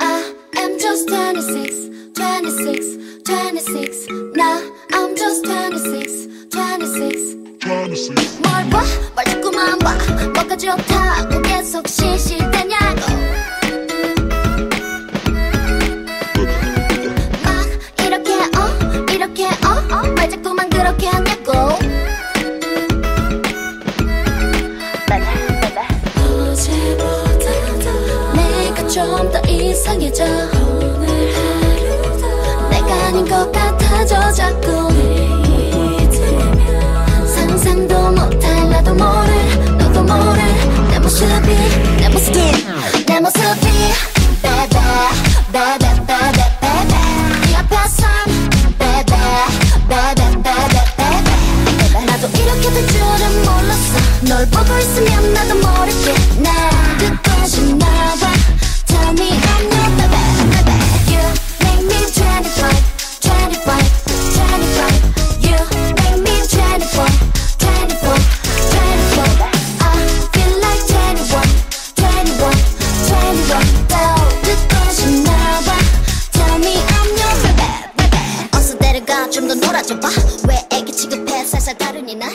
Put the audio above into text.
I am just 26, 26, 26. Now I'm just 26, 26. 뭘 봐? 뭘 자꾸만 봐. 뭐가 좋다고 계속 실실대냐고. 좀 더 이상해져. 오늘 하루도 내가 아닌 것 같아져 자꾸. 상상도 못할 나도 모를 너도 모를 내 모습이 내 모습이 내 모습이 baby baby baby baby 네 앞에선 baby baby baby baby 나도 이렇게 될 줄은 몰랐어 널 보고 있으면 나도 모르게 나 좀 더 놀아줘 봐 왜 애기 취급해? 살살 다루니 나